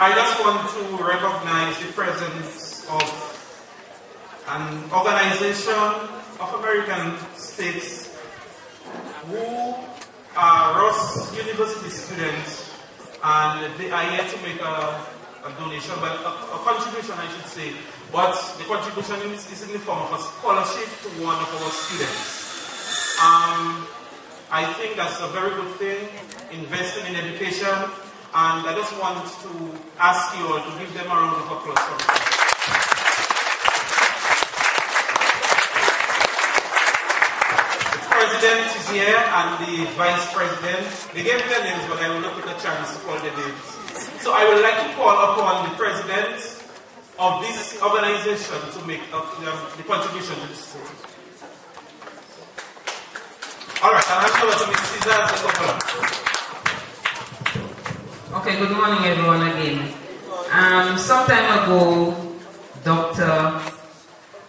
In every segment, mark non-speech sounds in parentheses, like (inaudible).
I just want to recognize the presence of an organization of American states who are Ross University students and they are here to make a, a donation, but a, a, contribution I should say, but the contribution is, is, in the form of a scholarship to one of our students. Um, I think that's a very good thing, investing in education, and I just want to ask you all to give them a round of applause. The president is here and the vice president. They gave their names, but I will not get a chance to call their names. So I would like to call upon the president of this organization to make uh, the contribution to the school. All right, I'll hand over to Ms. Cesar Okay, good morning everyone again. Um, some time ago, Dr.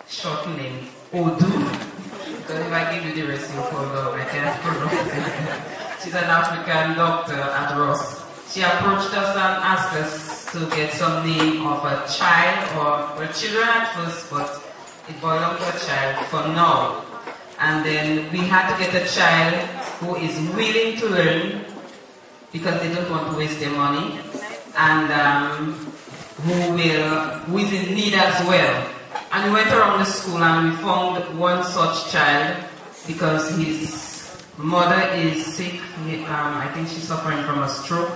short name, Odu, because if I give you the rest, you'll fall down. I can't (laughs) pronounce it. She's an African doctor at Ross. She approached us and asked us to get some name of a child or children at first, but it boiled down to a child for now. And then we had to get a child who is willing to learn because they don't want to waste their money and um, who will who is in need as well. And we went around the school and we found one such child because his mother is sick. He, um, I think she's suffering from a stroke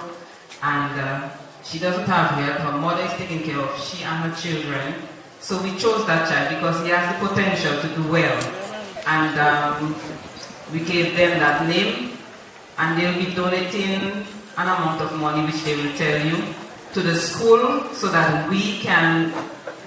and uh, she doesn't have help. Her mother is taking care of she and her children. So we chose that child because he has the potential to do well. And um, we gave them that name and they'll be donating an amount of money which they will tell you to the school so that we can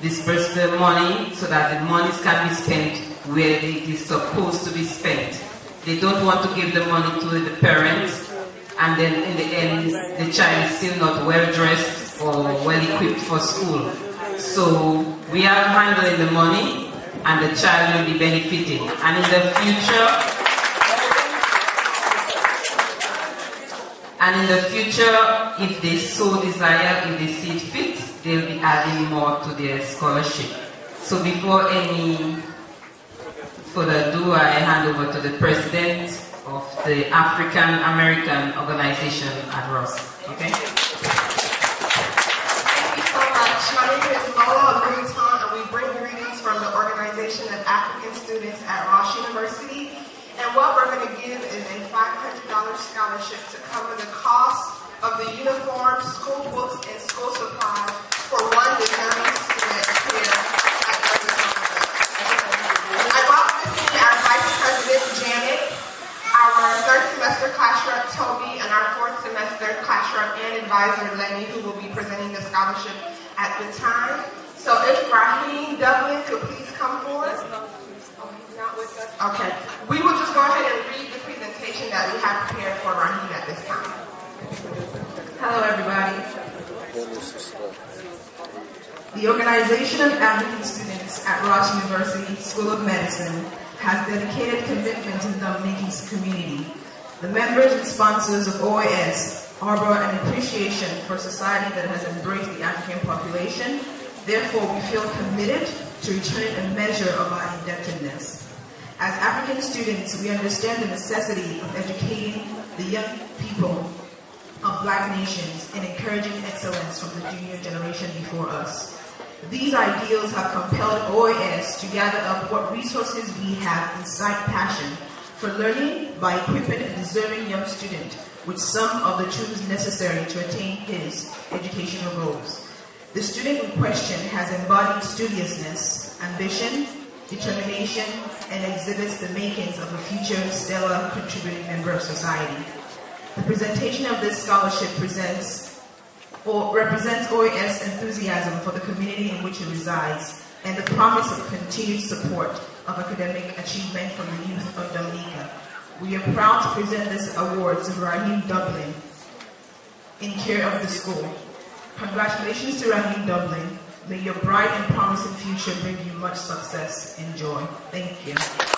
disperse the money so that the monies can be spent where it is supposed to be spent. They don't want to give the money to the parents and then in the end the child is still not well dressed or well equipped for school. So we are handling the money and the child will be benefiting. And in the future, and in the future, if they so desire, if they see it fit, they'll be adding more to their scholarship. So before any further ado, I hand over to the president of the African American organization at Ross. Okay? Thank you so much. My name is Lola Greenton, and we bring greetings from the Organization of African Students at Ross University. And what we're going to give is a $500 scholarship to cover the cost of the uniforms, school books, and school supplies for one deserving student here at I brought with me our Vice President, Janet, our third semester class rep, Toby, and our fourth semester class rep and advisor, Lenny, who will be presenting the scholarship at the time. So if Raheem Dublin could please come forward. Okay. We will just go ahead and read the presentation that we have prepared for Raheem at this time. Hello, everybody. The Organization of African Students at Ross University School of Medicine has dedicated commitment to the making community. The members and sponsors of OAS harbor an appreciation for society that has embraced the African population. Therefore, we feel committed to returning a measure of our indebtedness. As African students, we understand the necessity of educating the young people of black nations and encouraging excellence from the junior generation before us. These ideals have compelled OAS to gather up what resources we have incite passion for learning by equipping a deserving young student with some of the tools necessary to attain his educational goals. The student in question has embodied studiousness, ambition, determination, and exhibits the makings of a future stellar contributing member of society. The presentation of this scholarship presents or represents OAS enthusiasm for the community in which it resides and the promise of continued support of academic achievement from the youth of Dominica. We are proud to present this award to Raheem Dublin in care of the school. Congratulations to Raheem Dublin. May your bright and promising future bring you much success and joy. Thank you.